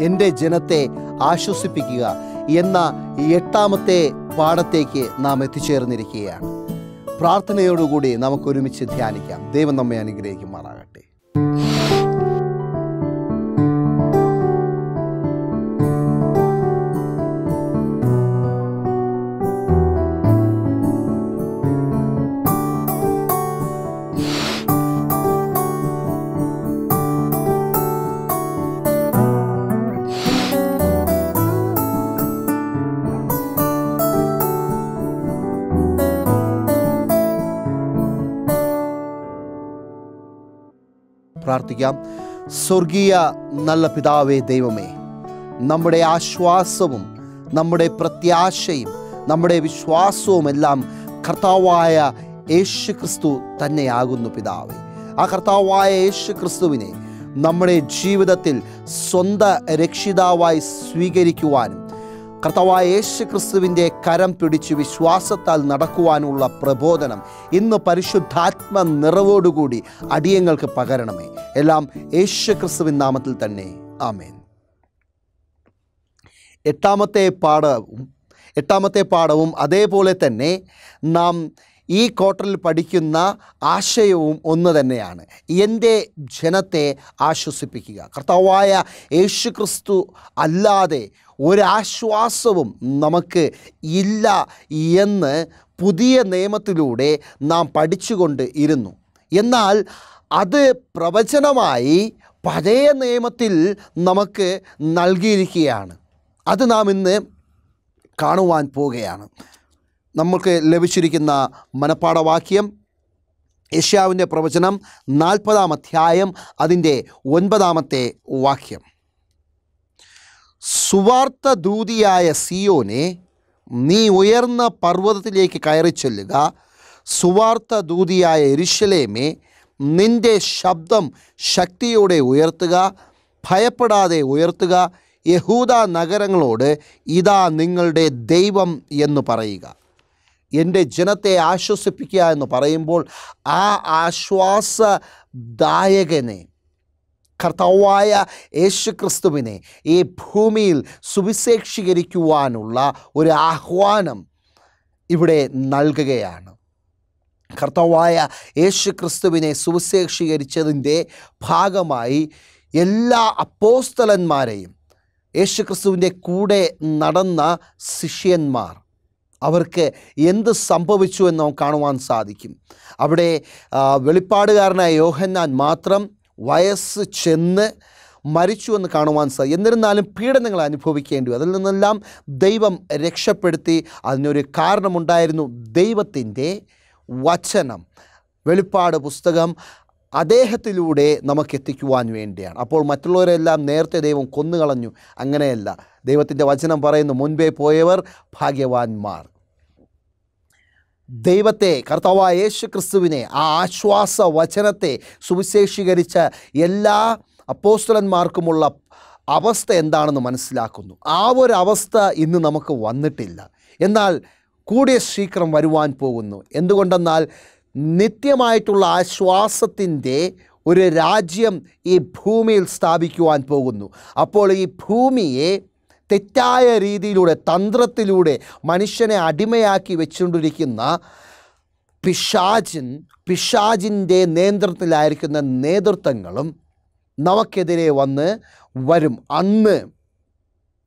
എന്റെ ജനത്തെ ആശ്വസിപ്പിക്കുക എന്ന എട്ടാമത്തെ പാഠത്തേക്ക് നാം എത്തിച്ചേർന്നിരിക്കുകയാണ്. പ്രാർത്ഥനയോടുകൂടി നമുക്കൊരുമിച്ച് ധ്യാനിക്കാം. ദൈവം നമ്മെ അനുഗ്രഹിക്കുമാറാകട്ടെ. പ്രാർത്ഥിക്കാം. സ്വർഗീയ നല്ല പിതാവേ ദൈവമേ നമ്മുടെ ആശ്വാസവും നമ്മുടെ പ്രത്യാശയും നമ്മുടെ വിശ്വാസവും എല്ലാം കർത്താവായ യേശു ക്രിസ്തു തന്നെയാകുന്നു പിതാവേ. ആ കർത്താവായ യേശു ക്രിസ്തുവിനെ നമ്മുടെ ജീവിതത്തിൽ സ്വന്ത രക്ഷിതാവായി സ്വീകരിക്കുവാനും കർത്താവായ യേശു ക്രിസ്തുവിന്റെ കരം പിടിച്ച് വിശ്വാസത്താൽ നടക്കുവാനുള്ള പ്രബോധനം ഇന്ന് പരിശുദ്ധാത്മ നിറവോടുകൂടി അടിയങ്ങൾക്ക് പകരണമേ. എല്ലാം യേശു ക്രിസ്തുവിൻ നാമത്തിൽ തന്നെ. ആമേൻ. എട്ടാമത്തെ പാഠവും എട്ടാമത്തെ പാഠവും അതേപോലെ തന്നെ നാം ഈ ക്വാർട്ടറിൽ പഠിക്കുന്ന ആശയവും ഒന്ന് തന്നെയാണ്. എന്റെ ജനത്തെ ആശ്വസിപ്പിക്കുക. കർത്താവായ യേശു ക്രിസ്തു അല്ലാതെ ഒരാശ്വാസവും നമുക്ക് ഇല്ല എന്ന് പുതിയ നിയമത്തിലൂടെ നാം പഠിച്ചുകൊണ്ട് ഇരുന്നു. എന്നാൽ അത് പ്രവചനമായി പഴയ നിയമത്തിൽ നമുക്ക് നൽകിയിരിക്കുകയാണ്. അത് നാം ഇന്ന് കാണുവാൻ പോവുകയാണ്. നമുക്ക് ലഭിച്ചിരിക്കുന്ന മനപ്പാഠവാക്യം യഷ്യാവിന്റെ പ്രവചനം നാൽപ്പതാം അധ്യായം അതിന്റെ ഒൻപതാമത്തെ വാക്യം. സുവാർത്ത ദൂതിയായ സിയോനെ നീ ഉയർന്ന പർവതത്തിലേക്ക് കയറി ചെല്ലുക സുവാർത്ത ദൂതിയായ എരിശലേമേ നിന്റെ ശബ്ദം ശക്തിയോടെ ഉയർത്തുക. ഭയപ്പെടാതെ ഉയർത്തുക. യഹൂദ നഗരങ്ങളോട് ഇതാ നിങ്ങളുടെ ദൈവം എന്ന് പറയുക. എന്റെ ജനത്തെ ആശ്വസിപ്പിക്കുക എന്ന് പറയുമ്പോൾ ആ ആശ്വാസദായകനെ കർത്താവായ യേശു ക്രിസ്തുവിനെ ഈ ഭൂമിയിൽ സുവിശേഷീകരിക്കുവാനുള്ള ഒരു ആഹ്വാനം ഇവിടെ നൽകുകയാണ്. കർത്താവായ യേശു ക്രിസ്തുവിനെ സുവിശേഷീകരിച്ചതിന്റെ ഭാഗമായി എല്ലാ അപ്പോസ്തലന്മാരെയും യേശു ക്രിസ്തുവിന്റെ കൂടെ നടന്ന ശിഷ്യന്മാർ അവർക്ക് എന്ത് സംഭവിച്ചു എന്ന് നമുക്ക് കാണുവാൻ സാധിക്കും. അവിടെ വെളിപ്പാടുകാരനായ യോഹന്നാൻ മാത്രം വയസ്സ് ചെന്ന് മരിച്ചു എന്ന് കാണുവാൻ സാധിക്കും എന്നിരുന്നാലും പീഡനങ്ങൾ അനുഭവിക്കേണ്ടി വരും. അതിൽ നിന്നെല്ലാം ദൈവം രക്ഷപ്പെടുത്തി. അതിനൊരു കാരണമുണ്ടായിരുന്നു ദൈവത്തിന്റെ വചനം. വെളിപ്പാട് പുസ്തകം അദ്ദേഹത്തിലൂടെ നമുക്ക് എത്തിക്കുവാൻ വേണ്ടിയാണ്. അപ്പോൾ മറ്റുള്ളവരെല്ലാം നേരത്തെ ദൈവം കൊന്നുകളഞ്ഞു. അങ്ങനെയല്ല. ദൈവത്തിന്റെ വചനം പറയുന്നു മുൻപേ പോയവർ ഭാഗ്യവാന്മാർ. ദൈവത്തെ കർത്താവായ യേശു ക്രിസ്തുവിനെ ആ ആശ്വാസ വചനത്തെ സുവിശേഷീകരിച്ച എല്ലാ അപ്പോസ്റ്റലന്മാർക്കുമുള്ള അവസ്ഥ എന്താണെന്ന് മനസ്സിലാക്കുന്നു. ആ ഒരു അവസ്ഥ ഇന്ന് നമുക്ക് വന്നിട്ടില്ല. എന്നാൽ കൂടിയ ശീക്രം വരുവാൻ പോകുന്നു. എന്തുകൊണ്ടെന്നാൽ നിത്യമായിട്ടുള്ള ആശ്വാസത്തിന്റെ ഒരു രാജ്യം ഈ ഭൂമിയിൽ സ്ഥാപിക്കുവാൻ പോകുന്നു. അപ്പോൾ ഈ ഭൂമിയെ തെറ്റായ രീതിയിലൂടെ തന്ത്രത്തിലൂടെ മനുഷ്യനെ അടിമയാക്കി വെച്ചുകൊണ്ടിരിക്കുന്ന പിശാചിൻ പിഷാജിന്റെ നേതൃത്വത്തിലായിരിക്കുന്ന നേതൃത്വങ്ങളും നമുക്കെതിരെ വന്ന് വരും. അന്ന്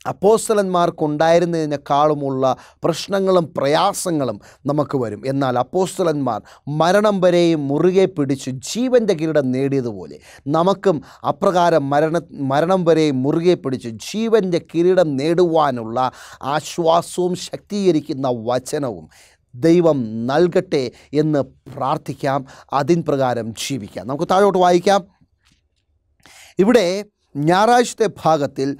അപ്പോസ്തലന്മാർക്കുണ്ടായിരുന്നതിനേക്കാളുമുള്ള പ്രശ്നങ്ങളും പ്രയാസങ്ങളും നമുക്ക് വരും. എന്നാൽ അപ്പോസ്തലന്മാർ മരണം വരെയും മുറുകെ പിടിച്ചു ജീവന്റെ കിരീടം നേടിയതുപോലെ നമുക്കും അപ്രകാരം മരണ മരണം വരെയും മുറുകെ പിടിച്ചു ജീവന്റെ കിരീടം നേടുവാനുള്ള ആശ്വാസവും ശക്തീകരിക്കുന്ന വചനവും ദൈവം നൽകട്ടെ എന്ന് പ്രാർത്ഥിക്കാം. അതിൻ പ്രകാരം ജീവിക്കാം. നമുക്ക് താഴോട്ട് വായിക്കാം. ഇവിടെ ഞായറാഴ്ചത്തെ ഭാഗത്തിൽ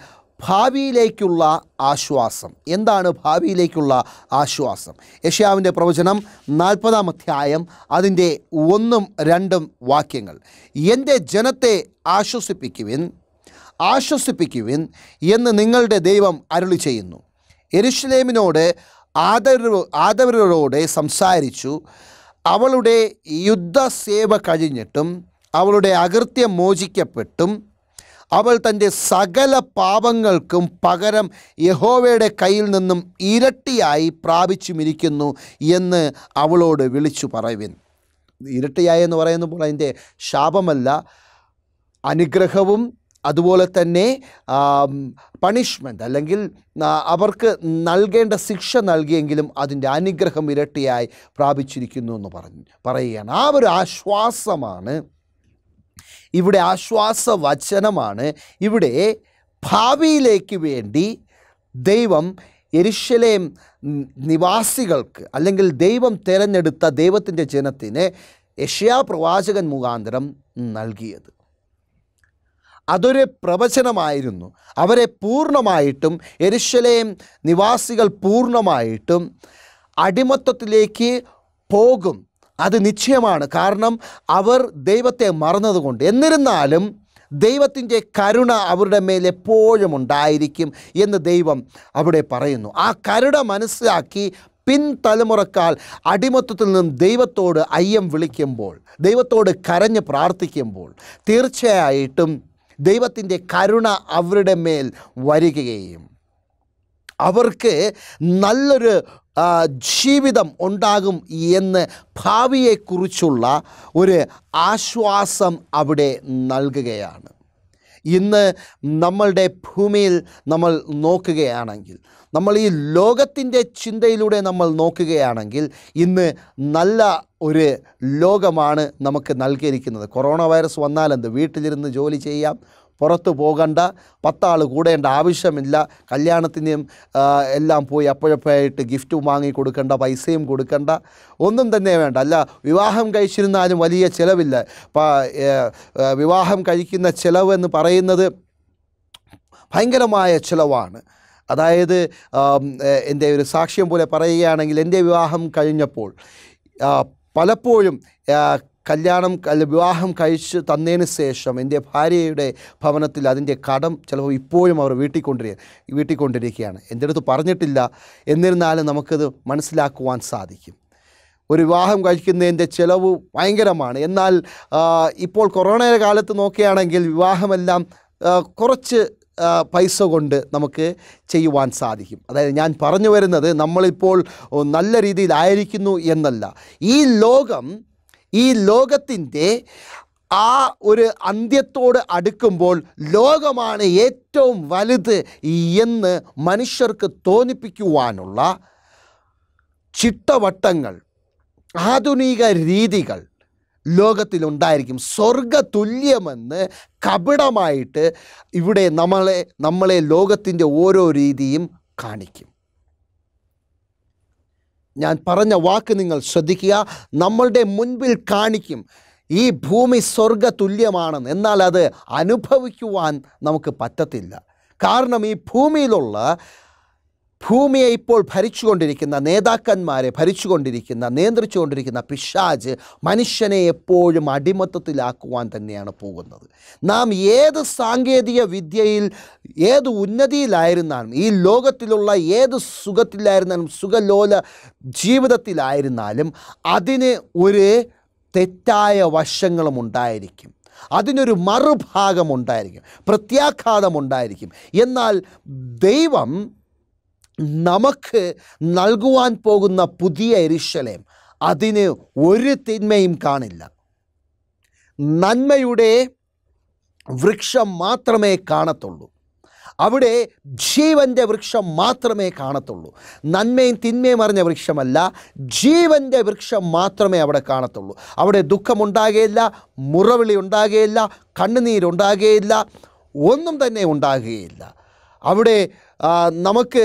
ഭാവിയിലേക്കുള്ള ആശ്വാസം. എന്താണ് ഭാവിയിലേക്കുള്ള ആശ്വാസം? യഷ്യാവിന്റെ പ്രവചനം നാൽപ്പതാം അധ്യായം അതിന്റെ ഒന്നും രണ്ടും വാക്യങ്ങൾ. എന്റെ ജനത്തെ ആശ്വസിപ്പിക്കുവിൻ ആശ്വസിപ്പിക്കുവിൻ എന്ന് നിങ്ങളുടെ ദൈവം അരുളി ചെയ്യുന്നു എരുഷലേമിനോട് ആദരവ് ആദരവരോടെ സംസാരിച്ചു. അവളുടെ യുദ്ധസേവ കഴിഞ്ഞിട്ടും അവളുടെ അകൃത്യം മോചിക്കപ്പെട്ടും അവൾ തന്റെ സകല പാപങ്ങൾക്കും പകരം യഹോവയുടെ കയ്യിൽ നിന്നും ഇരട്ടിയായി പ്രാപിച്ചുമിരിക്കുന്നു എന്ന് അവളോട് വിളിച്ചു പറയുവിൻ. ഇരട്ടിയായി എന്ന് പറയുമ്പോൾ അതിന്റെ ശാപമല്ല അനുഗ്രഹവും അതുപോലെ തന്നെ പണിഷ്മെന്റ് അല്ലെങ്കിൽ അവർക്ക് നൽകേണ്ട ശിക്ഷ നൽകിയെങ്കിലും അതിന്റെ അനുഗ്രഹം ഇരട്ടിയായി പ്രാപിച്ചിരിക്കുന്നു എന്ന് പറഞ്ഞു പറയുകയാണ്. ആ ഒരു ആശ്വാസമാണ് ഇവിടെ ആശ്വാസ വചനമാണ് ഇവിടെ ഭാവിയിലേക്ക് വേണ്ടി ദൈവം എരിശലേം നിവാസികൾക്ക് അല്ലെങ്കിൽ ദൈവം തിരഞ്ഞെടുത്ത ദൈവത്തിന്റെ ജനത്തിന് യഷ്യാ പ്രവാചകൻ മുഖാന്തരം നൽകിയത്. അതൊരു പ്രവചനമായിരുന്നു. അവരെ പൂർണമായിട്ടും എരിശലേം നിവാസികൾ പൂർണമായിട്ടും അടിമത്തത്തിലേക്ക് പോകും. അത് നിശ്ചയമാണ്. കാരണം അവർ ദൈവത്തെ മറന്നതുകൊണ്ട്. എന്നിരുന്നാലും ദൈവത്തിന്റെ കരുണ അവരുടെ മേൽ എപ്പോഴും ഉണ്ടായിരിക്കും എന്ന് ദൈവം അവിടെ പറയുന്നു. ആ കരുണ മനസ്സിലാക്കി പിൻതലമുറക്കാൽ അടിമത്തത്തിൽ നിന്നും ദൈവത്തോട് അയ്യം വിളിക്കുമ്പോൾ ദൈവത്തോട് കരഞ്ഞ് പ്രാർത്ഥിക്കുമ്പോൾ തീർച്ചയായിട്ടും ദൈവത്തിന്റെ കരുണ അവരുടെ മേൽ വരികയും അവർക്ക് നല്ലൊരു ജീവിതം ഉണ്ടാകും എന്ന് ഭാവിയെക്കുറിച്ചുള്ള ഒരു ആശ്വാസം അവിടെ നൽകുകയാണ്. ഇന്ന് നമ്മളുടെ ഭൂമിയിൽ നമ്മൾ നോക്കുകയാണെങ്കിൽ നമ്മൾ ഈ ലോകത്തിന്റെ ചിന്തയിലൂടെ നമ്മൾ നോക്കുകയാണെങ്കിൽ ഇന്ന് നല്ല ഒരു ലോകമാണ് നമുക്ക് നൽകിയിരിക്കുന്നത്. കൊറോണ വൈറസ് വന്നാലെന്ത് വീട്ടിലിരുന്ന് ജോലി ചെയ്യാം പുറത്ത് പോകണ്ട പത്താൾ കൂടേണ്ട ആവശ്യമില്ല. കല്യാണത്തിനും എല്ലാം പോയി അപ്പോഴപ്പോഴായിട്ട് ഗിഫ്റ്റ് വാങ്ങി കൊടുക്കേണ്ട പൈസയും കൊടുക്കേണ്ട. ഒന്നും തന്നെ വേണ്ട. അല്ല വിവാഹം കഴിച്ചിരുന്നാലും വലിയ ചിലവില്ല. വിവാഹം കഴിക്കുന്ന ചിലവ് എന്ന് പറയുന്നത് ഭയങ്കരമായ ചിലവാണ്. അതായത് എന്റെ ഒരു സാക്ഷ്യം പോലെ പറയുകയാണെങ്കിൽ എന്റെ വിവാഹം കഴിഞ്ഞപ്പോൾ പലപ്പോഴും കല്യാണം വിവാഹം കഴിച്ച് തന്നതിന് ശേഷം എന്റെ ഭാര്യയുടെ ഭവനത്തിൽ അതിന്റെ കടം ചിലപ്പോൾ ഇപ്പോഴും അവർ വീട്ടിൽ വീട്ടിക്കൊണ്ടിരിക്കുകയാണ്. എന്റെ അടുത്ത് പറഞ്ഞിട്ടില്ല. എന്നിരുന്നാലും നമുക്കത് മനസ്സിലാക്കുവാൻ സാധിക്കും. ഒരു വിവാഹം കഴിക്കുന്നതിന്റെ ചിലവ് ഭയങ്കരമാണ്. എന്നാൽ ഇപ്പോൾ കൊറോണയുടെ കാലത്ത് നോക്കുകയാണെങ്കിൽ വിവാഹമെല്ലാം കുറച്ച് പൈസ കൊണ്ട് നമുക്ക് ചെയ്യുവാൻ സാധിക്കും. അതായത് ഞാൻ പറഞ്ഞു വരുന്നത് നമ്മളിപ്പോൾ നല്ല രീതിയിലായിരിക്കുന്നു എന്നല്ല. ഈ ലോകം ഈ ലോകത്തിന്റെ ആ ഒരു അന്ത്യത്തോട് അടുക്കുമ്പോൾ ലോകമാണ് ഏറ്റവും വലുത് എന്ന് മനുഷ്യർക്ക് തോന്നിപ്പിക്കുവാനുള്ള ചിട്ടവട്ടങ്ങൾ ആധുനിക രീതികൾ ലോകത്തിലുണ്ടായിരിക്കും. സ്വർഗതുല്യമെന്ന് കപടമായിട്ട് ഇവിടെ നമ്മളെ നമ്മളെ ലോകത്തിന്റെ ഓരോ രീതിയും കാണിക്കും. ഞാൻ പറഞ്ഞ വാക്ക് നിങ്ങൾ ശ്രദ്ധിക്കുക. നമ്മളുടെ മുൻപിൽ കാണിക്കും. ഈ ഭൂമി സ്വർഗ തുല്യമാണെന്ന്. എന്നാൽ അത് അനുഭവിക്കുവാൻ നമുക്ക് പറ്റത്തില്ല. കാരണം ഈ ഭൂമിയിലുള്ള ഭൂമിയെ ഇപ്പോൾ ഭരിച്ചുകൊണ്ടിരിക്കുന്ന നേതാക്കന്മാരെ ഭരിച്ചുകൊണ്ടിരിക്കുന്ന നിയന്ത്രിച്ചുകൊണ്ടിരിക്കുന്ന പിശാജ് മനുഷ്യനെ എപ്പോഴും അടിമത്തത്തിലാക്കുവാൻ തന്നെയാണ് പോകുന്നത്. നാം ഏത് സാങ്കേതിക വിദ്യയിൽ ഏത് ഉന്നതിയിലായിരുന്നാലും ഈ ലോകത്തിലുള്ള ഏത് സുഖത്തിലായിരുന്നാലും സുഖലോല ജീവിതത്തിലായിരുന്നാലും അതിന് ഒരു തെറ്റായ വശങ്ങളും ഉണ്ടായിരിക്കും. അതിനൊരു മറുഭാഗമുണ്ടായിരിക്കും പ്രത്യാഘാതമുണ്ടായിരിക്കും എന്നാൽ ദൈവം നമുക്ക് നൽകുവാൻ പോകുന്ന പുതിയ എരിശലേം അതിന് ഒരു തിന്മയും കാണില്ല. നന്മയുടെ വൃക്ഷം മാത്രമേ കാണത്തുള്ളൂ. അവിടെ ജീവന്റെ വൃക്ഷം മാത്രമേ കാണത്തുള്ളൂ. നന്മയും തിന്മയും അറിഞ്ഞ വൃക്ഷമല്ല ജീവന്റെ വൃക്ഷം മാത്രമേ അവിടെ കാണത്തുള്ളൂ. അവിടെ ദുഃഖമുണ്ടാകുകയില്ല മുറവിളി ഉണ്ടാകുകയില്ല കണ്ണുനീരുണ്ടാകുകയില്ല ഒന്നും തന്നെ ഉണ്ടാകുകയില്ല അവിടെ നമുക്ക്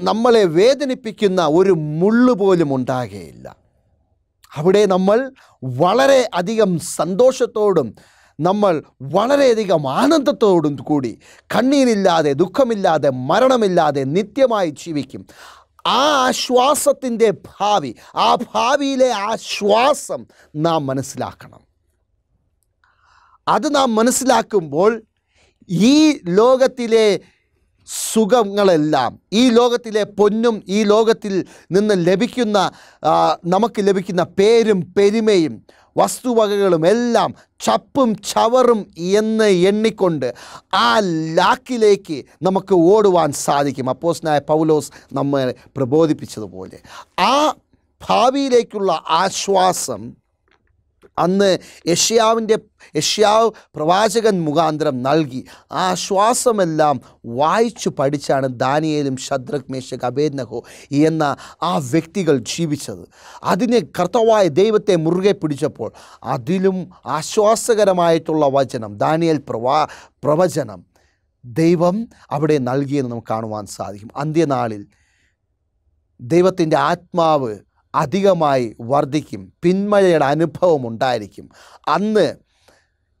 നമ്മളെ വേദനിപ്പിക്കുന്ന ഒരു മുള്ളു പോലും ഉണ്ടാകുകയില്ല അവിടെ നമ്മൾ വളരെ അധികം സന്തോഷത്തോടും നമ്മൾ വളരെയധികം ആനന്ദത്തോടും കൂടി കണ്ണീരില്ലാതെ ദുഃഖമില്ലാതെ മരണമില്ലാതെ നിത്യമായി ജീവിക്കും. ആ ആശ്വാസത്തിന്റെ ഭാവി ആ ഭാവിയിലെ ആശ്വാസം നാം മനസ്സിലാക്കണം. അത് നാം മനസ്സിലാക്കുമ്പോൾ ഈ ലോകത്തിലെ സുഖങ്ങളെല്ലാം ഈ ലോകത്തിലെ പൊന്നും ഈ ലോകത്തിൽ നിന്ന് ലഭിക്കുന്ന നമുക്ക് ലഭിക്കുന്ന പേരും പെരുമയും വസ്തുവകകളും എല്ലാം ചപ്പും ചവറും എന്ന് എണ്ണിക്കൊണ്ട് ആ ലാക്കിലേക്ക് നമുക്ക് ഓടുവാൻ സാധിക്കും. അപ്പോസ്നായ പൗലോസ് നമ്മെ പ്രബോധിപ്പിച്ചതുപോലെ. ആ ഭാവിയിലേക്കുള്ള ആശ്വാസം അന്ന് യഷ്യാവിന്റെ യഷ്യാവ് പ്രവാചകൻ മുഖാന്തരം നൽകി. ആ ശ്വാസമെല്ലാം വായിച്ചു പഠിച്ചാണ് ദാനിയേലും ശദ്രക് മേശക് അബേദ്നഹോ എന്ന ആ വ്യക്തികൾ ജീവിച്ചത്. അതിനെ കർത്തവായ ദൈവത്തെ മുറുകെ പിടിച്ചപ്പോൾ അതിലും ആശ്വാസകരമായിട്ടുള്ള വചനം ദാനിയേൽ പ്രവാ പ്രവചനം ദൈവം അവിടെ നൽകിയെന്ന് നമുക്ക് കാണുവാൻ സാധിക്കും. അന്ത്യനാളിൽ ദൈവത്തിന്റെ ആത്മാവ് അധികമായി വർദ്ധിക്കും. പിന്മഴയുടെ അനുഭവം ഉണ്ടായിരിക്കും. അന്ന്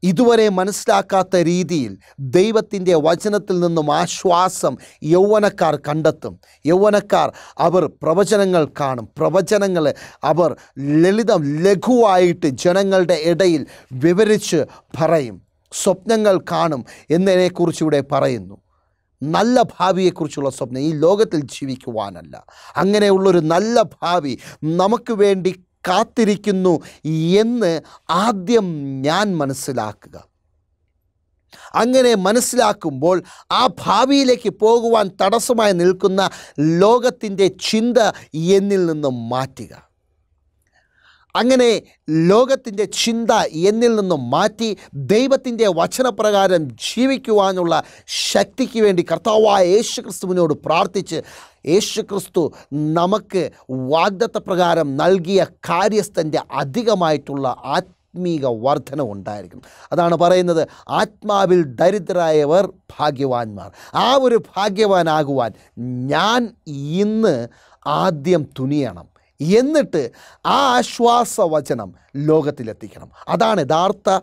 ഇതുവരെ മനസ്സിലാക്കാത്ത രീതിയിൽ ദൈവത്തിന്റെ വചനത്തിൽ നിന്നും ആശ്വാസം യൗവനക്കാർ കണ്ടെത്തും. യൗവനക്കാർ അവർ പ്രവചനങ്ങൾ കാണും. പ്രവചനങ്ങൾ അവർ ലളിതം ലഘുവായിട്ട് ജനങ്ങളുടെ ഇടയിൽ വിവരിച്ച് പറയും. സ്വപ്നങ്ങൾ കാണും എന്നതിനെക്കുറിച്ച് ഇവിടെ പറയുന്നു. നല്ല ഭാവിയെക്കുറിച്ചുള്ള സ്വപ്നം ഈ ലോകത്തിൽ ജീവിക്കുവാനല്ല. അങ്ങനെയുള്ളൊരു നല്ല ഭാവി നമുക്ക് വേണ്ടി കാത്തിരിക്കുന്നു എന്ന് ആദ്യം ഞാൻ മനസ്സിലാക്കുക. അങ്ങനെ മനസ്സിലാക്കുമ്പോൾ ആ ഭാവിയിലേക്ക് പോകുവാൻ തടസ്സമായി നിൽക്കുന്ന ലോകത്തിന്റെ ചിന്ത എന്നിൽ നിന്നും മാറ്റുക. അങ്ങനെ ലോകത്തിന്റെ ചിന്ത എന്നിൽ നിന്നും മാറ്റി ദൈവത്തിന്റെ വചനപ്രകാരം ജീവിക്കുവാനുള്ള ശക്തിക്ക് വേണ്ടി കർത്താവായ യേശു ക്രിസ്തുവിനോട് പ്രാർത്ഥിച്ച് യേശുക്രിസ്തു നമുക്ക് വാഗ്ദത്ത പ്രകാരം നൽകിയ കാര്യസ്ഥന്റെ അധികമായിട്ടുള്ള ആത്മീക വർധന ഉണ്ടായിരിക്കും അതാണ് പറയുന്നത് ആത്മാവിൽ ദരിദ്രായവർ ഭാഗ്യവാന്മാർ. ആ ഒരു ഭാഗ്യവാനാകുവാൻ ഞാൻ ഇന്ന് ആദ്യം തുനിയണം. എന്നിട്ട് ആ ആശ്വാസവചനം ലോകത്തിലെത്തിക്കണം. അതാണ് യഥാർത്ഥ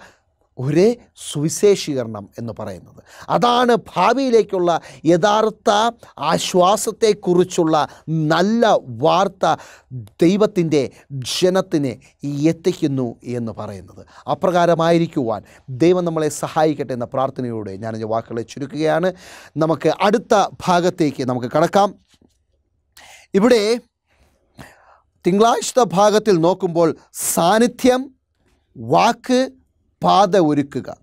ഒരേ സുവിശേഷീകരണം എന്ന് പറയുന്നത്. അതാണ് ഭാവിയിലേക്കുള്ള യഥാർത്ഥ ആശ്വാസത്തെക്കുറിച്ചുള്ള നല്ല വാർത്ത ദൈവത്തിന്റെ ജനത്തിന് എത്തിക്കുന്നു എന്ന് പറയുന്നത്. അപ്രകാരമായിരിക്കുവാൻ ദൈവം നമ്മളെ സഹായിക്കട്ടെ എന്ന പ്രാർത്ഥനയോടെ ഞാൻ എന്റെ വാക്കുകളെ ചുരുക്കുകയാണ്. നമുക്ക് അടുത്ത ഭാഗത്തേക്ക് നമുക്ക് കടക്കാം. ഇവിടെ തിങ്കളാഴ്ച ഭാഗത്തിൽ നോക്കുമ്പോൾ സാന്നിധ്യം വാക്ക് പാത ഒരുക്കുക.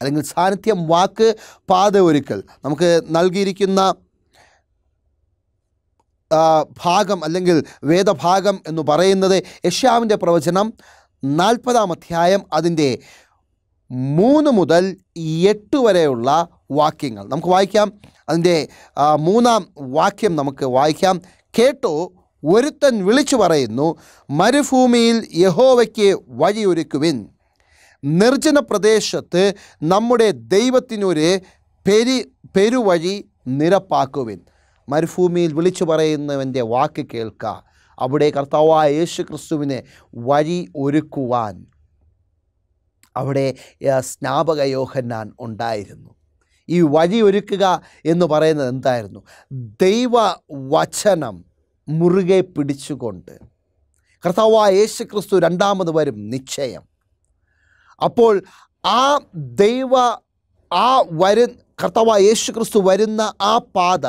അല്ലെങ്കിൽ സാന്നിധ്യം വാക്ക് പാത ഒരുക്കൽ. നമുക്ക് നൽകിയിരിക്കുന്ന ഭാഗം അല്ലെങ്കിൽ വേദഭാഗം എന്ന് പറയുന്നത് യഷ്യാവിന്റെ പ്രവചനം നാൽപ്പതാം അധ്യായം അതിന്റെ മൂന്ന് മുതൽ എട്ട് വരെയുള്ള വാക്യങ്ങൾ. നമുക്ക് വായിക്കാം. അതിന്റെ മൂന്നാം വാക്യം നമുക്ക് വായിക്കാം. കേട്ടോ ഒരുത്തൻ വിളിച്ചു പറയുന്നു മരുഭൂമിയിൽ യഹോവയ്ക്ക് വഴിയൊരുക്കുവിൻ. നിർജന പ്രദേശത്ത് നമ്മുടെ ദൈവത്തിനൊരു പെരി പെരുവഴി നിരപ്പാക്കുവിൻ. മരുഭൂമിയിൽ വിളിച്ചു പറയുന്നവന്റെ വാക്ക് കേൾക്കുക അവിടെ കർത്താവായ യേശു ക്രിസ്തുവിനെ വഴി ഒരുക്കുവാൻ. അവിടെ സ്നാപക യോഹന്നാൻ ഉണ്ടായിരുന്നു. ഈ വഴി ഒരുക്കുക എന്ന് പറയുന്നത് എന്തായിരുന്നു? ദൈവ വചനം മുറുകെ പിടിച്ചുകൊണ്ട്. കർത്താവായ യേശു ക്രിസ്തു രണ്ടാമത് വരും നിശ്ചയം. അപ്പോൾ ആ ദൈവ ആ വരു കർത്താവായ യേശു ക്രിസ്തു വരുന്ന ആ പാത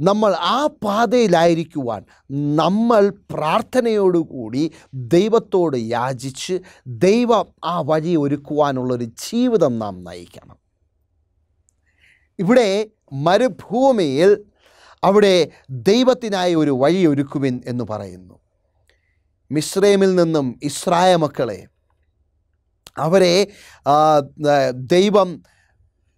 നമ്മൾ ആ പാതയിലായിരിക്കുവാൻ നമ്മൾ പ്രാർത്ഥനയോടുകൂടി ദൈവത്തോട് യാചിച്ച് ദൈവം ആ വഴി ഒരുക്കുവാനുള്ളൊരു ജീവിതം നാം നയിക്കണം. ഇവിടെ മരുഭൂമിയിൽ അവിടെ ദൈവത്തിനായി ഒരു വഴി ഒരുക്കുവിൻ എന്ന് പറയുന്നു. മിശ്രമിൽ നിന്നും ഇസ്രായ മക്കളെ അവരെ ദൈവം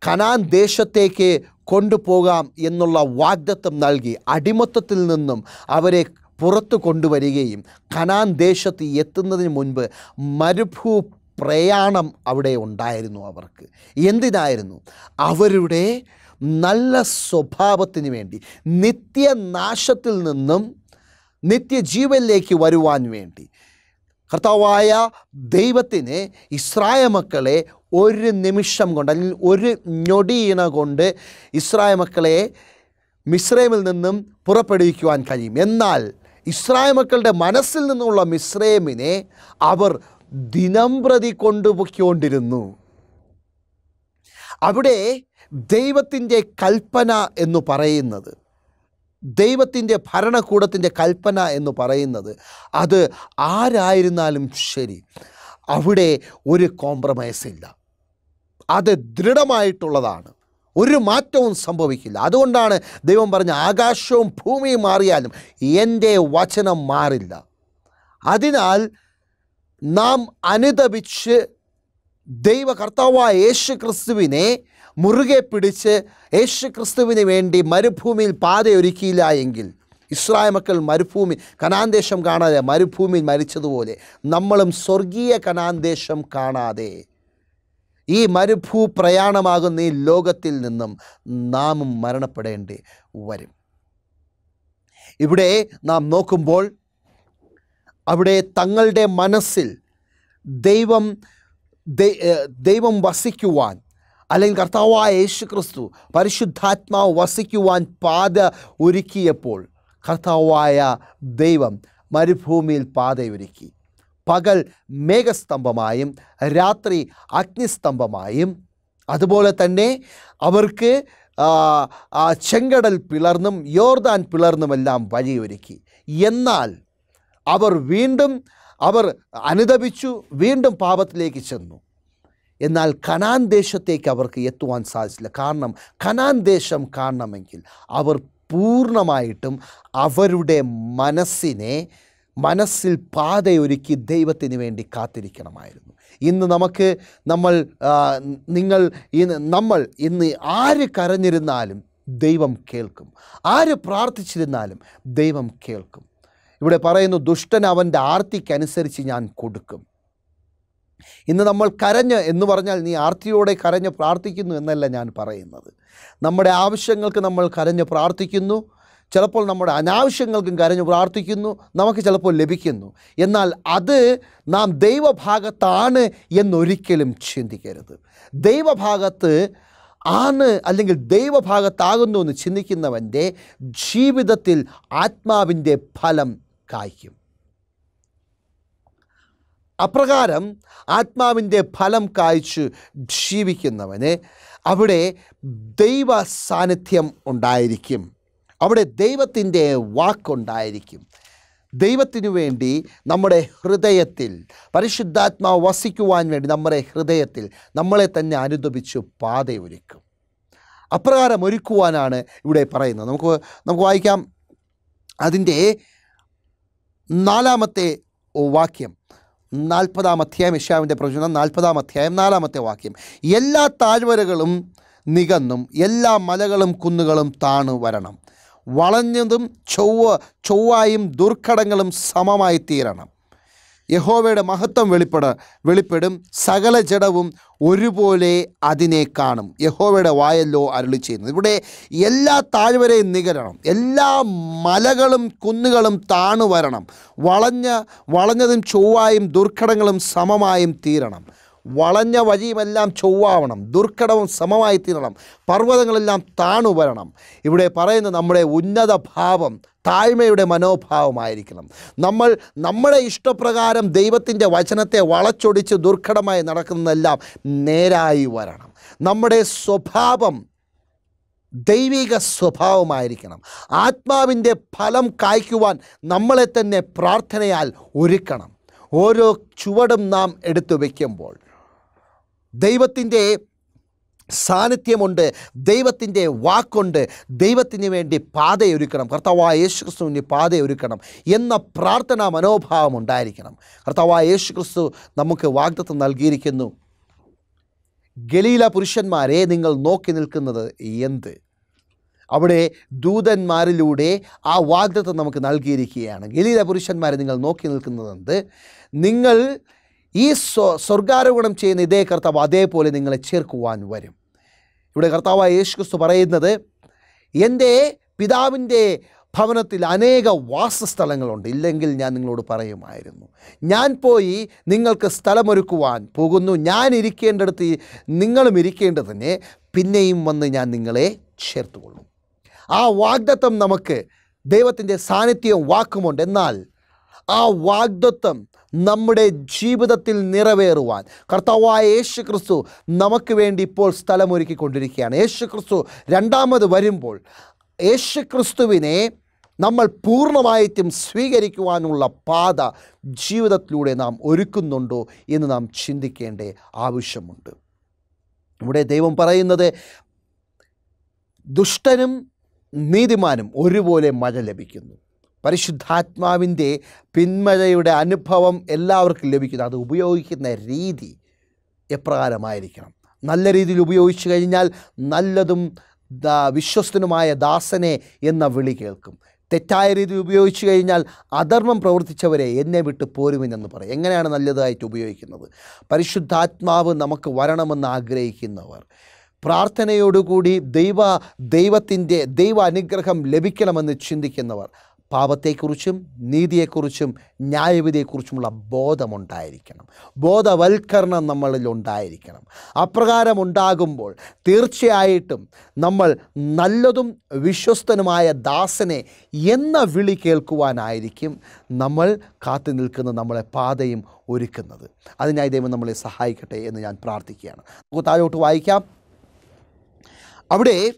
കനാൻ ദേശത്തേക്ക് കൊണ്ടുപോകാം എന്നുള്ള വാഗ്ദത്തം നൽകി അടിമത്തത്തിൽ നിന്നും അവരെ പുറത്തു കൊണ്ടുവരികയും കനാൻ ദേശത്ത് എത്തുന്നതിന് മുൻപ് മരുഭൂ പ്രയാണം അവിടെ ഉണ്ടായിരുന്നു അവർക്ക്. എന്തിനായിരുന്നു? അവരുടെ നല്ല സ്വഭാവത്തിന് വേണ്ടി നിത്യനാശത്തിൽ നിന്നും നിത്യജീവനിലേക്ക് വരുവാൻ വേണ്ടി. കർത്താവായ ദൈവത്തിന് ഇസ്രായ മക്കളെ ഒരു നിമിഷം കൊണ്ട് അല്ലെങ്കിൽ ഒരു ഞൊടിയിണ കൊണ്ട് ഇസ്രായ മക്കളെ മിശ്രമിൽ നിന്നും പുറപ്പെടുവിക്കുവാൻ കഴിയും. എന്നാൽ ഇസ്രായ മക്കളുടെ മനസ്സിൽ നിന്നുള്ള മിശ്രമിനെ അവർ ദിനംപ്രതി കൊണ്ടുപോയിക്കൊണ്ടിരുന്നു. അവിടെ ദൈവത്തിന്റെ കൽപ്പന എന്ന് പറയുന്നത്. ദൈവത്തിന്റെ ഭരണകൂടത്തിന്റെ കൽപ്പന എന്ന് പറയുന്നത്. അത് ആരായിരുന്നാലും ശരി അവിടെ ഒരു കോംപ്രമൈസ് ഇല്ല. അത് ദൃഢമായിട്ടുള്ളതാണ്. ഒരു മാറ്റവും സംഭവിക്കില്ല. അതുകൊണ്ടാണ് ദൈവം പറഞ്ഞ ആകാശവും ഭൂമിയും മാറിയാലും എന്റെ വചനം മാറില്ല. അതിനാൽ നാം അനുദപിച്ച് ദൈവകർത്താവായ യേശു ക്രിസ്തുവിനെ മുറുകെ പിടിച്ച് യേശു ക്രിസ്തുവിന് വേണ്ടി മരുഭൂമിയിൽ പാതയൊരുക്കിയില്ല എങ്കിൽ ഇസ്രായേൽ മക്കൾ മരുഭൂമി കനാന്തേശം കാണാതെ മരുഭൂമിയിൽ മരിച്ചതുപോലെ നമ്മളും സ്വർഗീയ കനാന്തേശം കാണാതെ ഈ മരുഭൂ പ്രയാണമാകുന്ന ഈ ലോകത്തിൽ നിന്നും നാമും മരണപ്പെടേണ്ടി വരും. ഇവിടെ നാം നോക്കുമ്പോൾ അവിടെ തങ്ങളുടെ മനസ്സിൽ ദൈവം ദൈവം വസിക്കുവാൻ അല്ലെങ്കിൽ കർത്താവായ യേശു ക്രിസ്തു പരിശുദ്ധാത്മാവ് വസിക്കുവാൻ പാത ഒരുക്കിയപ്പോൾ കർത്താവായ ദൈവം മരുഭൂമിയിൽ പാതയൊരുക്കി. പകൽ മേഘസ്തംഭമായും രാത്രി അഗ്നിസ്തംഭമായും അതുപോലെ തന്നെ അവർക്ക് ചെങ്കടൽ പിളർന്നും യോർദാൻ പിളർന്നുമെല്ലാം വഴിയൊരുക്കി. എന്നാൽ അവർ വീണ്ടും അവർ അനുദപിച്ചു വീണ്ടും പാപത്തിലേക്ക് ചെന്നു. എന്നാൽ കനാൻ ദേശത്തേക്ക് അവർക്ക് എത്തുവാൻ സാധിച്ചില്ല. കാരണം കനാൻ ദേശം കാണണമെങ്കിൽ അവർ പൂർണമായിട്ടും അവരുടെ മനസ്സിനെ മനസ്സിൽ പാതയൊരുക്കി ദൈവത്തിന് വേണ്ടി കാത്തിരിക്കണമായിരുന്നു. ഇന്ന് നമുക്ക് നമ്മൾ നിങ്ങൾ നമ്മൾ ഇന്ന് ആര് കരഞ്ഞിരുന്നാലും ദൈവം കേൾക്കും. ആര് പ്രാർത്ഥിച്ചിരുന്നാലും ദൈവം കേൾക്കും. ഇവിടെ പറയുന്നു ദുഷ്ടൻ അവന്റെ ആർത്തിക്കനുസരിച്ച് ഞാൻ കൊടുക്കും. ഇന്ന് നമ്മൾ കരഞ്ഞ് എന്ന് പറഞ്ഞാൽ നീ ആർത്തിയോടെ കരഞ്ഞ് പ്രാർത്ഥിക്കുന്നു എന്നല്ല ഞാൻ പറയുന്നത്. നമ്മുടെ ആവശ്യങ്ങൾക്ക് നമ്മൾ കരഞ്ഞ് പ്രാർത്ഥിക്കുന്നു. ചിലപ്പോൾ നമ്മുടെ അനാവശ്യങ്ങൾക്കും കരഞ്ഞ് പ്രാർത്ഥിക്കുന്നു. നമുക്ക് ചിലപ്പോൾ ലഭിക്കുന്നു. എന്നാൽ അത് നാം ദൈവഭാഗത്താണ് എന്നൊരിക്കലും ചിന്തിക്കരുത്. ദൈവഭാഗത്ത് ആണ് അല്ലെങ്കിൽ ദൈവഭാഗത്താകുന്നു എന്ന് ചിന്തിക്കുന്നവന്റെ ജീവിതത്തിൽ ആത്മാവിന്റെ ഫലം കായ്ക്കും. അപ്രകാരം ആത്മാവിന്റെ ഫലം കായ്ച്ചു ജീവിക്കുന്നവന് അവിടെ ദൈവ സാന്നിധ്യം ഉണ്ടായിരിക്കും. അവിടെ ദൈവത്തിന്റെ വാക്കുണ്ടായിരിക്കും. ദൈവത്തിനു വേണ്ടി നമ്മുടെ ഹൃദയത്തിൽ പരിശുദ്ധാത്മാവ് വസിക്കുവാൻ വേണ്ടി നമ്മുടെ ഹൃദയത്തിൽ നമ്മളെ തന്നെ അനുദപിച്ച് പാതയൊരുക്കും. അപ്രകാരം ഒരുക്കുവാനാണ് ഇവിടെ പറയുന്നത്. നമുക്ക് നമുക്ക് വായിക്കാം. അതിന്റെ നാലാമത്തെ വാക്യം. നാൽപ്പതാം അധ്യായം യശാവിന്റെ പ്രവചനം നാൽപ്പതാം അധ്യായം നാലാമത്തെ വാക്യം. എല്ലാ താഴ്വരകളും നികന്നും എല്ലാ മലകളും കുന്നുകളും താണു വരണം. വളഞ്ഞതും ചൊവ്വ ചൊവ്വായും ദുർഘടങ്ങളും സമമായി തീരണം. യഹോവയുടെ മഹത്വം വെളിപ്പെട വെളിപ്പെടും. സകല ജഡവും ഒരുപോലെ അതിനെ കാണും. യഹോവയുടെ വായല്ലോ അരുളി ചെയ്യുന്നത് ഇവിടെ എല്ലാ താഴ്വരയും നികരണം എല്ലാ മലകളും കുന്നുകളും താണു വരണം വളഞ്ഞ വളഞ്ഞതും ചൊവ്വായും ദുർഘടങ്ങളും സമമായും തീരണം. വളഞ്ഞ വഴിയുമെല്ലാം ചൊവ്വാവണം ദുർഘടവും സമമായി തീരണം പർവതങ്ങളെല്ലാം താണു വരണം ഇവിടെ പറയുന്ന നമ്മുടെ ഉന്നത ഭാവം താഴ്മയുടെ മനോഭാവമായിരിക്കണം. നമ്മൾ നമ്മുടെ ഇഷ്ടപ്രകാരം ദൈവത്തിന്റെ വചനത്തെ വളച്ചൊടിച്ച് ദുർഘടമായി നടക്കുന്നതെല്ലാം നേരായി വരണം. നമ്മുടെ സ്വഭാവം ദൈവിക സ്വഭാവമായിരിക്കണം. ആത്മാവിന്റെ ഫലം കായ്ക്കുവാൻ നമ്മളെ തന്നെ പ്രാർത്ഥനയാൽ ഒരുക്കണം. ഓരോ ചുവടും നാം എടുത്തു വയ്ക്കുമ്പോൾ ദൈവത്തിന്റെ സാന്നിധ്യമുണ്ട് ദൈവത്തിന്റെ വാക്കുണ്ട് ദൈവത്തിന് വേണ്ടി പാതയൊരുക്കണം കർത്താവായ യേശു ക്രിസ്തുവിന് പാതയൊരുക്കണം എന്ന പ്രാർത്ഥനാ മനോഭാവം ഉണ്ടായിരിക്കണം. കർത്താവായ യേശു ക്രിസ്തു നമുക്ക് വാഗ്ദത്വം നൽകിയിരിക്കുന്നു. ഗലീല പുരുഷന്മാരെ നിങ്ങൾ നോക്കി നിൽക്കുന്നത് എന്ത്? അവിടെ ദൂതന്മാരിലൂടെ ആ വാഗ്ദത്വം നമുക്ക് നൽകിയിരിക്കുകയാണ്. ഗലീല പുരുഷന്മാരെ നിങ്ങൾ നോക്കി നിൽക്കുന്നത് എന്ത്? നിങ്ങൾ ഈ സ്വ സ്വർഗാരോപണം ചെയ്യുന്ന ഇതേ കർത്താവ് അതേപോലെ നിങ്ങളെ ചേർക്കുവാൻ വരും. ഇവിടെ കർത്താവായ യേശുക്രിസ്തു പറയുന്നത് എന്റെ പിതാവിന്റെ ഭവനത്തിൽ അനേക വാസസ്ഥലങ്ങളുണ്ട്. ഇല്ലെങ്കിൽ ഞാൻ നിങ്ങളോട് പറയുമായിരുന്നു. ഞാൻ പോയി നിങ്ങൾക്ക് സ്ഥലമൊരുക്കുവാൻ പോകുന്നു. ഞാൻ ഇരിക്കേണ്ടടുത്ത് നിങ്ങളും ഇരിക്കേണ്ടതിന് പിന്നെയും വന്ന് ഞാൻ നിങ്ങളെ ചേർത്തുകൊള്ളും. ആ വാഗ്ദത്വം നമുക്ക് ദൈവത്തിന്റെ സാന്നിധ്യവും വാക്കുമുണ്ട്. എന്നാൽ ആ വാഗ്ദത്വം നമ്മുടെ ജീവിതത്തിൽ നിറവേറുവാൻ. കർത്താവായ യേശു ക്രിസ്തു നമുക്ക് വേണ്ടി ഇപ്പോൾ സ്ഥലമൊരുക്കിക്കൊണ്ടിരിക്കുകയാണ്. യേശു ക്രിസ്തു രണ്ടാമത് വരുമ്പോൾ യേശു ക്രിസ്തുവിനെ നമ്മൾ പൂർണമായിട്ടും സ്വീകരിക്കുവാനുള്ള പാത ജീവിതത്തിലൂടെ നാം ഒരുക്കുന്നുണ്ടോ എന്ന് നാം ചിന്തിക്കേണ്ട ആവശ്യമുണ്ട്. ഇവിടെ ദൈവം പറയുന്നത് ദുഷ്ടനും നീതിമാനും ഒരുപോലെ മഴ ലഭിക്കുന്നു. പരിശുദ്ധാത്മാവിന്റെ പിന്മഴയുടെ അനുഭവം എല്ലാവർക്കും ലഭിക്കുന്നു. അത് ഉപയോഗിക്കുന്ന രീതി എപ്രകാരമായിരിക്കണം? നല്ല രീതിയിൽ ഉപയോഗിച്ചു കഴിഞ്ഞാൽ നല്ലതും വിശ്വസ്തനുമായ ദാസനെ എന്ന വിളി കേൾക്കും. തെറ്റായ രീതി ഉപയോഗിച്ചു കഴിഞ്ഞാൽ അധർമ്മം പ്രവർത്തിച്ചവരെ എന്നെ വിട്ട് പോരുമെന്ന് പറയും. എങ്ങനെയാണ് നല്ലതായിട്ട് ഉപയോഗിക്കുന്നത്? പരിശുദ്ധാത്മാവ് നമുക്ക് വരണമെന്ന് ആഗ്രഹിക്കുന്നവർ പ്രാർത്ഥനയോടുകൂടി ദൈവ ദൈവത്തിന്റെ ദൈവ അനുഗ്രഹം ലഭിക്കണമെന്ന് ചിന്തിക്കുന്നവർ പാപത്തെക്കുറിച്ചും നീതിയെക്കുറിച്ചും ന്യായവിധിയെക്കുറിച്ചുമുള്ള ബോധമുണ്ടായിരിക്കണം. ബോധവൽക്കരണം നമ്മളിൽ ഉണ്ടായിരിക്കണം. അപ്രകാരം ഉണ്ടാകുമ്പോൾ തീർച്ചയായിട്ടും നമ്മൾ നല്ലതും വിശ്വസ്തനുമായ ദാസനെ എന്ന വിളി കേൾക്കുവാനായിരിക്കും നമ്മൾ കാത്തു നിൽക്കുന്ന നമ്മളെ പാതയും ഒരുക്കുന്നത്. അതിനായി ദൈവം നമ്മളെ സഹായിക്കട്ടെ എന്ന് ഞാൻ പ്രാർത്ഥിക്കുകയാണ്. നമുക്ക് താഴോട്ട് വായിക്കാം. അവിടെ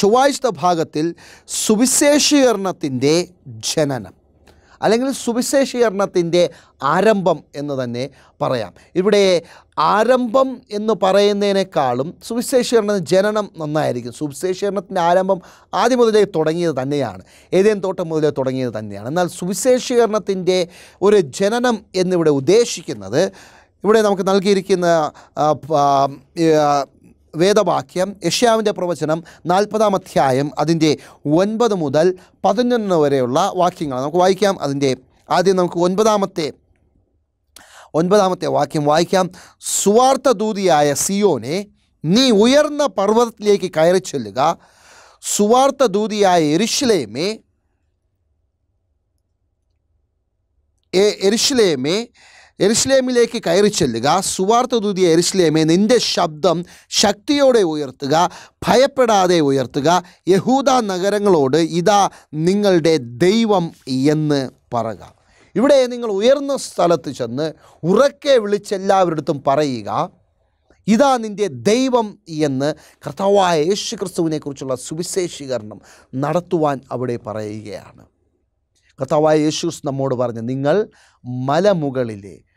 ചൊവ്വാഴ്ച ഭാഗത്തിൽ സുവിശേഷീകരണത്തിന്റെ ജനനം അല്ലെങ്കിൽ സുവിശേഷീകരണത്തിന്റെ ആരംഭം എന്ന് തന്നെ പറയാം. ഇവിടെ ആരംഭം എന്ന് പറയുന്നതിനേക്കാളും സുവിശേഷീകരണ ജനനം നന്നായിരിക്കും. സുവിശേഷീകരണത്തിന്റെ ആരംഭം ആദ്യം മുതലേ തുടങ്ങിയത് തന്നെയാണ്. ഏതേൻ തോട്ടം മുതലേ തുടങ്ങിയത് തന്നെയാണ്. എന്നാൽ സുവിശേഷീകരണത്തിന്റെ ഒരു ജനനം എന്നിവിടെ ഉദ്ദേശിക്കുന്നത് ഇവിടെ നമുക്ക് നൽകിയിരിക്കുന്ന വേദവാക്യം യഷ്യാവിന്റെ പ്രവചനം നാൽപ്പതാം അധ്യായം അതിന്റെ ഒൻപത് മുതൽ പതിനൊന്ന് വരെയുള്ള വാക്യങ്ങൾ നമുക്ക് വായിക്കാം അതിന്റെ ആദ്യം നമുക്ക് ഒൻപതാമത്തെ ഒൻപതാമത്തെ വാക്യം വായിക്കാം. സുവാർത്ത ദൂതിയായ സിയോനെ നീ ഉയർന്ന പർവതത്തിലേക്ക് കയറി ചെല്ലുക. സുവാർത്ത ദൂതിയായ എരിശിലേമേ എരിശിലേമേ എരുഷലേമിലേക്ക് കയറി ചെല്ലുക. സുവാർത്ത ദൂതിയ എരുഷലേമേ നിന്റെ ശബ്ദം ശക്തിയോടെ ഉയർത്തുക ഭയപ്പെടാതെ ഉയർത്തുക. യഹൂദ നഗരങ്ങളോട് ഇതാ നിങ്ങളുടെ ദൈവം എന്ന് പറയുക. ഇവിടെ നിങ്ങൾ ഉയർന്ന സ്ഥലത്ത് ചെന്ന് ഉറക്കെ വിളിച്ചെല്ലാവരുടെ പറയുക ഇതാ നിന്റെ ദൈവം എന്ന് കർത്താവായ യേശു ക്രിസ്തുവിനെക്കുറിച്ചുള്ള സുവിശേഷീകരണം നടത്തുവാൻ അവിടെ പറയുകയാണ്. കർത്താവായ യേശുസ് നമ്മോട് പറഞ്ഞു നിങ്ങൾ മലമുകളിലെ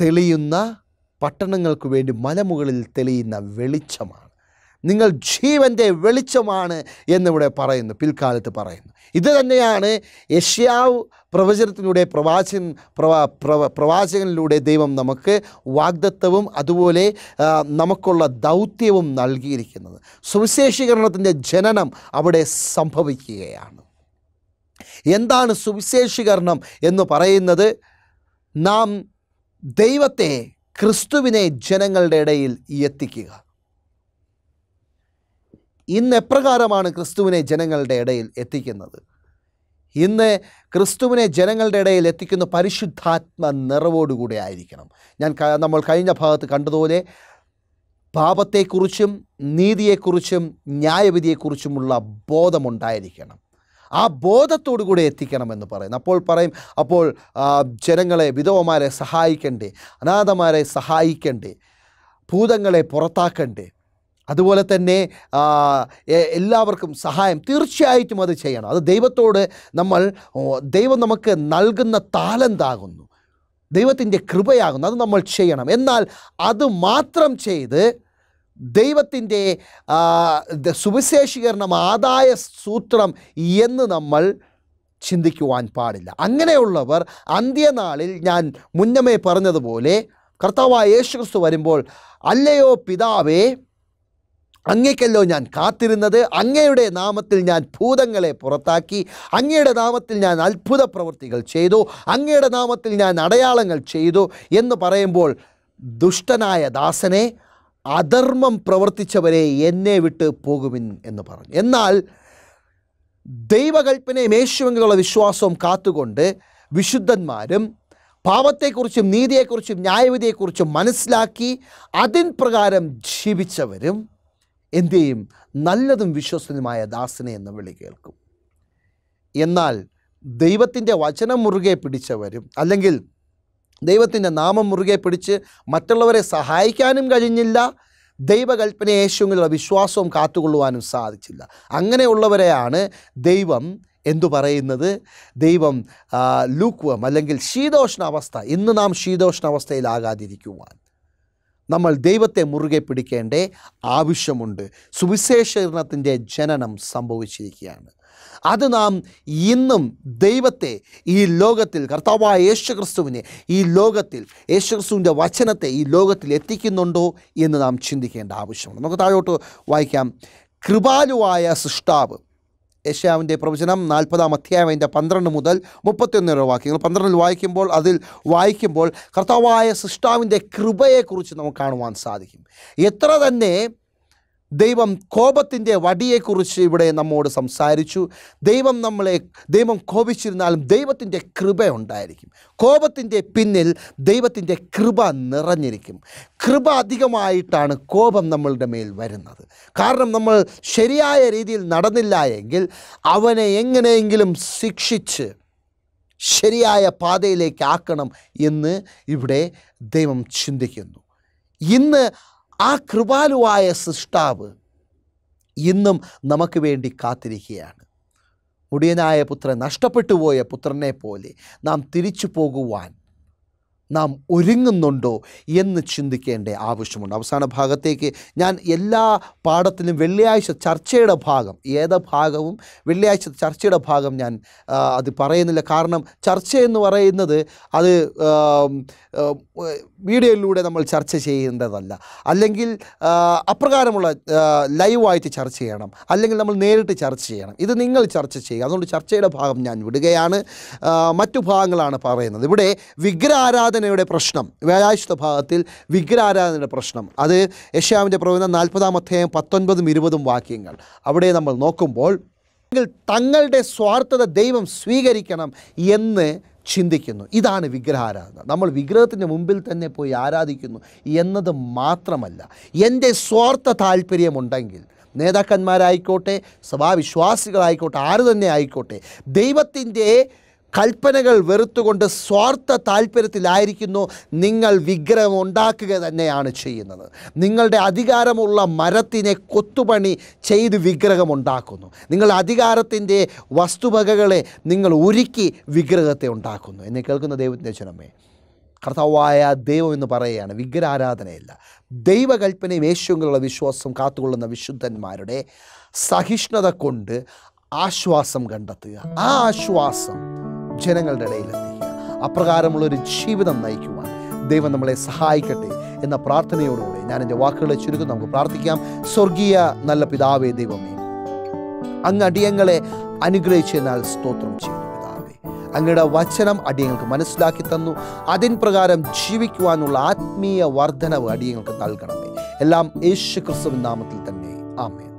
തെളിയുന്ന പട്ടണങ്ങൾക്ക് വേണ്ടി മലമുകളിൽ തെളിയുന്ന വെളിച്ചമാണ്. നിങ്ങൾ ജീവന്റെ വെളിച്ചമാണ് എന്നിവിടെ പറയുന്നു പിൽക്കാലത്ത് പറയുന്നു. ഇത് തന്നെയാണ് യഷ്യാവ് പ്രവചനത്തിലൂടെ പ്രവാചകൻ പ്രവാ പ്രവ പ്രവാചകനിലൂടെ ദൈവം നമുക്ക് വാഗ്ദത്വവും അതുപോലെ നമുക്കുള്ള ദൗത്യവും നൽകിയിരിക്കുന്നത്. സുവിശേഷീകരണത്തിന്റെ ജനനം അവിടെ സംഭവിക്കുകയാണ്. എന്താണ് സുവിശേഷീകരണം എന്ന് പറയുന്നത്? നാം ദൈവത്തെ ക്രിസ്തുവിനെ ജനങ്ങളുടെ ഇടയിൽ എത്തിക്കുക. ഇന്ന് എപ്രകാരമാണ് ക്രിസ്തുവിനെ ജനങ്ങളുടെ ഇടയിൽ എത്തിക്കുന്നത്? ഇന്ന് ക്രിസ്തുവിനെ ജനങ്ങളുടെ ഇടയിൽ എത്തിക്കുന്ന പരിശുദ്ധാത്മ നിറവോടുകൂടെ ആയിരിക്കണം. ഞാൻ നമ്മൾ കഴിഞ്ഞ ഭാഗത്ത് കണ്ടതുപോലെ പാപത്തെക്കുറിച്ചും നീതിയെക്കുറിച്ചും ന്യായവിധിയെക്കുറിച്ചുമുള്ള ബോധമുണ്ടായിരിക്കണം. ആ ബോധത്തോടു കൂടെ എത്തിക്കണമെന്ന് പറയുന്നു. അപ്പോൾ പറയും അപ്പോൾ ജനങ്ങളെ വിധവമാരെ സഹായിക്കണ്ടേ അനാഥമാരെ സഹായിക്കണ്ടേ ഭൂതങ്ങളെ പുറത്താക്കണ്ടേ അതുപോലെ തന്നെ എല്ലാവർക്കും സഹായം തീർച്ചയായിട്ടും അത് ചെയ്യണം. അത് ദൈവത്തോട് നമ്മൾ ദൈവം നമുക്ക് നൽകുന്ന താലന്താകുന്നു? ദൈവത്തിന്റെ കൃപയാകുന്നു. അത് നമ്മൾ ചെയ്യണം. എന്നാൽ അത് മാത്രം ചെയ്ത് ദൈവത്തിന്റെ സുവിശേഷീകരണം ആദായ സൂത്രം എന്ന് നമ്മൾ ചിന്തിക്കുവാൻ പാടില്ല. അങ്ങനെയുള്ളവർ അന്ത്യനാളിൽ ഞാൻ മുന്നമേ പറഞ്ഞതുപോലെ കർത്താവായ യേശുക്രിസ്തു വരുമ്പോൾ അല്ലയോ പിതാവേ അങ്ങേക്കല്ലോ ഞാൻ കാത്തിരുന്നത്. അങ്ങയുടെ നാമത്തിൽ ഞാൻ ഭൂതങ്ങളെ പുറത്താക്കി. അങ്ങയുടെ നാമത്തിൽ ഞാൻ അത്ഭുത പ്രവൃത്തികൾ ചെയ്തു. അങ്ങയുടെ നാമത്തിൽ ഞാൻ അടയാളങ്ങൾ ചെയ്തു. എന്ന് പറയുമ്പോൾ ദുഷ്ടനായ ദാസനെ അധർമ്മം പ്രവർത്തിച്ചവരെ എന്നെ വിട്ട് പോകുവിൻ എന്ന് പറഞ്ഞു. എന്നാൽ ദൈവകൽപ്പനയും യേശുവെങ്കിലുള്ള വിശ്വാസവും കാത്തുകൊണ്ട് വിശുദ്ധന്മാരും പാപത്തെക്കുറിച്ചും നീതിയെക്കുറിച്ചും ന്യായവിധിയെക്കുറിച്ചും മനസ്സിലാക്കി അതിൻ പ്രകാരം ജീവിച്ചവരും എന്തു ചെയ്യും? നല്ലതും വിശ്വസനുമായ ദാസനെ എന്ന് വിളി കേൾക്കും. എന്നാൽ ദൈവത്തിന്റെ വചനം മുറുകെ പിടിച്ചവരും അല്ലെങ്കിൽ ദൈവത്തിന്റെ നാമം മുറുകെ പിടിച്ച് മറ്റുള്ളവരെ സഹായിക്കാനും കഴിഞ്ഞില്ല. ദൈവകൽപ്പന യേശുവിലുള്ള വിശ്വാസവും കാത്തുകൊള്ളുവാനും സാധിച്ചില്ല. അങ്ങനെയുള്ളവരെയാണ് ദൈവം എന്തു പറയുന്നത്? ദൈവം ലൂക്വം അല്ലെങ്കിൽ ശീതോഷ്ണാവസ്ഥ. ഇന്ന് നാം ശീതോഷ്ണാവസ്ഥയിലാകാതിരിക്കുവാൻ. നമ്മൾ ദൈവത്തെ മുറുകെ പിടിക്കേണ്ട ആവശ്യമുണ്ട്. സുവിശേഷീകരണത്തിന്റെ ജനനം സംഭവിച്ചിരിക്കുകയാണ്. അത് നാം ഇന്നും ദൈവത്തെ ഈ ലോകത്തിൽ കർത്താവായ യേശുക്രിസ്തുവിനെ ഈ ലോകത്തിൽ യേശുക്രിസ്തുവിന്റെ വചനത്തെ ഈ ലോകത്തിൽ എത്തിക്കുന്നുണ്ടോ എന്ന് നാം ചിന്തിക്കേണ്ട ആവശ്യമുണ്ട്. നമുക്ക് താഴോട്ട് വായിക്കാം. കൃപാലുവായ സൃഷ്ടാവ് യേശാവിന്റെ പ്രവചനം നാൽപ്പതാം അധ്യായം അതിന്റെ പന്ത്രണ്ട് മുതൽ മുപ്പത്തിയൊന്ന് വരെ വാക്യങ്ങൾ. പന്ത്രണ്ടിൽ വായിക്കുമ്പോൾ അതിൽ വായിക്കുമ്പോൾ കർത്താവായ സൃഷ്ടാവിന്റെ കൃപയെക്കുറിച്ച് നമുക്ക് കാണുവാൻ സാധിക്കും. എത്ര തന്നെ ദൈവം കോപത്തിന്റെ വടിയെക്കുറിച്ച് ഇവിടെ നമ്മോട് സംസാരിച്ചു. ദൈവം നമ്മളെ ദൈവം കോപിച്ചിരുന്നാലും ദൈവത്തിന്റെ കൃപ ഉണ്ടായിരിക്കും. കോപത്തിന്റെ പിന്നിൽ ദൈവത്തിന്റെ കൃപ നിറഞ്ഞിരിക്കും. കൃപ അധികമായിട്ടാണ് കോപം നമ്മളുടെ മേൽ വരുന്നത്. കാരണം നമ്മൾ ശരിയായ രീതിയിൽ നടന്നില്ല എങ്കിൽ അവനെ എങ്ങനെയെങ്കിലും ശിക്ഷിച്ച് ശരിയായ പാതയിലേക്ക് ആക്കണം എന്ന് ഇവിടെ ദൈവം ചിന്തിക്കുന്നു. ഇന്ന് ആ കൃപാലുവായ സൃഷ്ടാവ് ഇന്നും നമുക്ക് വേണ്ടി കാത്തിരിക്കുകയാണ്. മുടിയനായ പുത്രൻ നഷ്ടപ്പെട്ടു പോയ പുത്രനെ പോലെ നാം തിരിച്ചു പോകുവാൻ നാം ഒരുങ്ങുന്നുണ്ടോ എന്ന് ചിന്തിക്കേണ്ട ആവശ്യമുണ്ട്. അവസാന ഭാഗത്തേക്ക് ഞാൻ എല്ലാ പാഠത്തിലും വെള്ളിയാഴ്ച ചർച്ചയുടെ ഭാഗം ഏത് ഭാഗവും വെള്ളിയാഴ്ച ചർച്ചയുടെ ഭാഗം ഞാൻ അത് പറയുന്നില്ല. കാരണം ചർച്ച എന്ന് പറയുന്നത് അത് വീഡിയോയിലൂടെ നമ്മൾ ചർച്ച ചെയ്യേണ്ടതല്ല. അല്ലെങ്കിൽ അപ്രകാരമുള്ള ലൈവായിട്ട് ചർച്ച ചെയ്യണം. അല്ലെങ്കിൽ നമ്മൾ നേരിട്ട് ചർച്ച ചെയ്യണം. ഇത് നിങ്ങൾ ചർച്ച ചെയ്യുക. അതുകൊണ്ട് ചർച്ചയുടെ ഭാഗം ഞാൻ വിടുകയാണ്. മറ്റു ഭാഗങ്ങളാണ് പറയുന്നത്. ഇവിടെ വിഗ്രഹാരാധനയുടെ പ്രശ്നം വ്യാഴാഴ്ച ഭാഗത്തിൽ വിഗ്രഹാരാധനയുടെ പ്രശ്നം. അത് യശ്യാവിന്റെ പ്രവചനം നാൽപ്പതാം അധ്യായം പത്തൊൻപതും ഇരുപതും വാക്യങ്ങൾ. അവിടെ നമ്മൾ നോക്കുമ്പോൾ തങ്ങളുടെ സ്വാർത്ഥത ദൈവം സ്വീകരിക്കണം എന്ന് ചിന്തിക്കുന്നു. ഇതാണ് വിഗ്രഹാരാധന. നമ്മൾ വിഗ്രഹത്തിന്റെ മുമ്പിൽ തന്നെ പോയി ആരാധിക്കുന്നു എന്നത് മാത്രമല്ല. എന്റെ സ്വാർത്ഥ താല്പര്യമുണ്ടെങ്കിൽ നേതാക്കന്മാരായിക്കോട്ടെ സഭാവിശ്വാസികളായിക്കോട്ടെ ആര് തന്നെ ആയിക്കോട്ടെ ദൈവത്തിന്റെ കൽപ്പനകൾ വെറുത്തുകൊണ്ട് സ്വാർത്ഥ താല്പര്യത്തിലായിരിക്കുന്നു നിങ്ങൾ വിഗ്രഹം ഉണ്ടാക്കുക തന്നെയാണ് ചെയ്യുന്നത്. നിങ്ങളുടെ അധികാരമുള്ള മരത്തിനെ കൊത്തുപണി ചെയ്ത് വിഗ്രഹം ഉണ്ടാക്കുന്നു. നിങ്ങൾ അധികാരത്തിന്റെ വസ്തുവകകളെ നിങ്ങൾ ഒരുക്കി വിഗ്രഹത്തെ ഉണ്ടാക്കുന്നു. എന്നെ കേൾക്കുന്ന ദൈവത്തിന്റെ ജനമേ കർത്താവായ ദൈവം എന്ന് പറയുകയാണ് വിഗ്രഹാരാധനയല്ല. ദൈവകൽപ്പനയും യേശുവിലുള്ള വിശ്വാസം കാത്തുകൊള്ളുന്ന വിശുദ്ധന്മാരുടെ സഹിഷ്ണുത കൊണ്ട് ആശ്വാസം കണ്ടെത്തുക. ആ ആശ്വാസം ജനങ്ങളുടെ ഇടയിൽ എത്തിക്കുക. അപ്രകാരമുള്ളൊരു ജീവിതം നയിക്കുവാൻ ദൈവം നമ്മളെ സഹായിക്കട്ടെ എന്ന പ്രാർത്ഥനയോടുകൂടി ഞാൻ എന്റെ വാക്കുകളെ ചുരുക്കം നമുക്ക് പ്രാർത്ഥിക്കാം. സ്വർഗീയ നല്ല പിതാവേ ദൈവമേ അങ്ങ് അടിയങ്ങളെ അനുഗ്രഹിച്ചതിനാൽ സ്തോത്രം ചെയ്യുന്നു പിതാവേ. അങ്ങയുടെ വചനം അടിയങ്ങൾക്ക് മനസ്സിലാക്കി തന്നു. അതിൻ പ്രകാരം ജീവിക്കുവാനുള്ള ആത്മീയ വർധനവ് അടിയങ്ങൾക്ക് നൽകണമേ. എല്ലാം യേശു ക്രിസ്തുവിൻ നാമത്തിൽ തന്നെ. ആമേൻ.